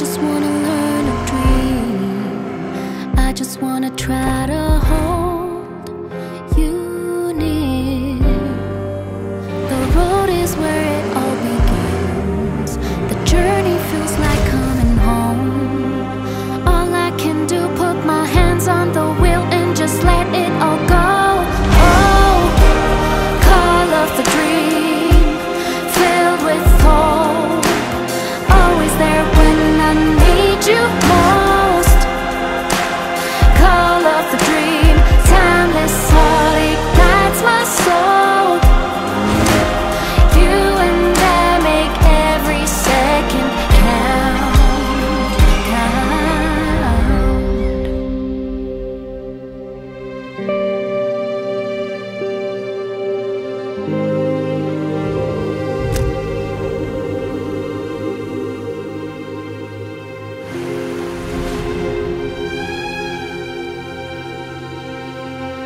just wanna learn to dream. I just wanna try to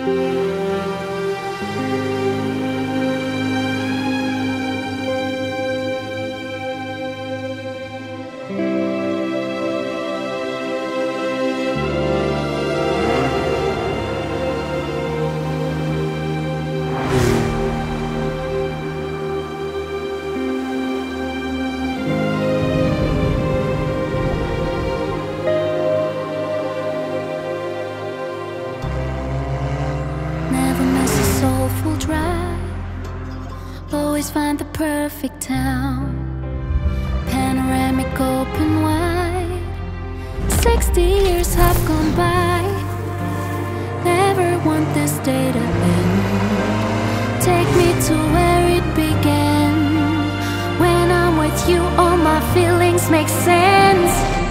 Never soulful drive. Always find the perfect town. Panoramic open wide. 60 years have gone by. Never want this day to end. Take me to where it began. When I'm with you, all my feelings make sense.